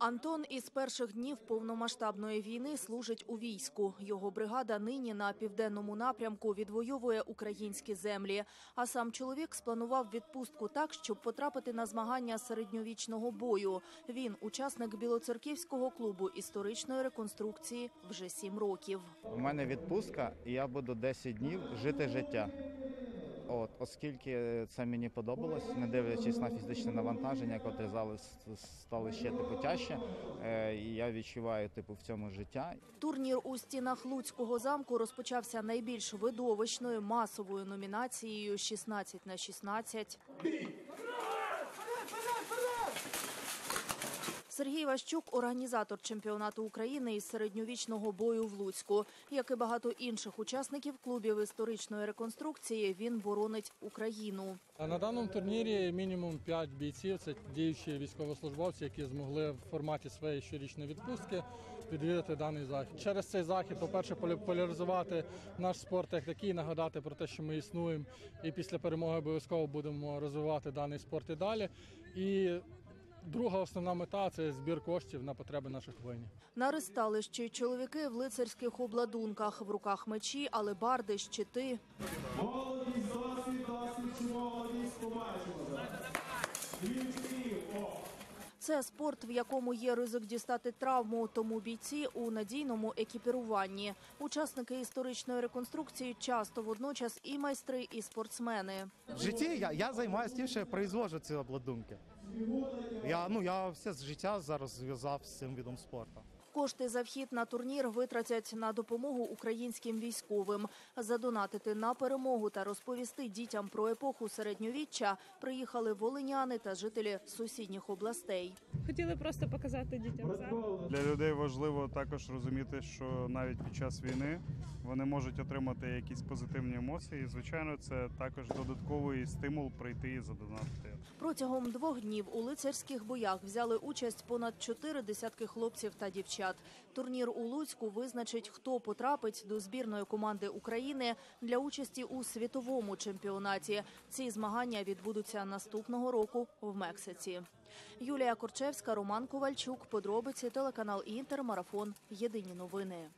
Антон із перших днів повномасштабної війни служить у війську. Його бригада нині на південному напрямку відвоює українські землі. А сам чоловік спланував відпустку так, щоб потрапити на змагання середньовічного бою. Він учасник білоцерківського клубу історичної реконструкції вже сім років. У мене відпустка, і я буду 10 днів жити життя. От, оскільки це мені подобалось, не дивлячись на фізичне навантаження, котре зали стали ще типу тяжче, е, і я відчуваю типу в цьому життя. Турнір у стінах Луцького замку розпочався найбільш видовищною масовою номінацією 16 на 16. Сергій Ващук – організатор чемпіонату України із середньовічного бою в Луцьку. Як і багато інших учасників клубів історичної реконструкції, він боронить Україну. На даному турнірі мінімум 5 бійців. Це діючі військовослужбовці, які змогли в форматі своєї щорічної відпустки відвідати даний захід. Через цей захід, по-перше, популяризувати наш спорт як такий, нагадати про те, що ми існуємо, і після перемоги обов'язково будемо розвивати даний спорт і далі. І Друга основна мета це збір коштів на потреби наших воїнів. На ристалищі чоловіки в лицарських обладунках, в руках мечі, алебарди, щити. Молодість, досвід, досвід, молодість побачимо. Це спорт, в якому є ризик дістати травму, тому бійці у надійному екіпіруванні. Учасники історичної реконструкції часто водночас і майстри, і спортсмени. В житті я, я займаюся тим, що я произвожу ці обладунки. Я, ну, я все з життя зараз зв'язав з цим відом спорту. Кошти за вхід на турнір витратять на допомогу українським військовим. Задонатити на перемогу та розповісти дітям про епоху середньовіччя приїхали волиняни та жителі сусідніх областей. Хотіли просто показати дітям замок. Для людей важливо також розуміти, що навіть під час війни вони можуть отримати якісь позитивні емоції. І, звичайно, це також додатковий стимул прийти і задонатити. Протягом двох днів у лицарських боях взяли участь понад чотири десятки хлопців та дівчат. Турнір у Луцьку визначить, хто потрапить до збірної команди України для участі у світовому чемпіонаті. Ці змагання відбудуться наступного року в Мексиці. Юлія Корчевська, Роман Ковальчук. Подробиці телеканал Інтер. Марафон. Єдині новини.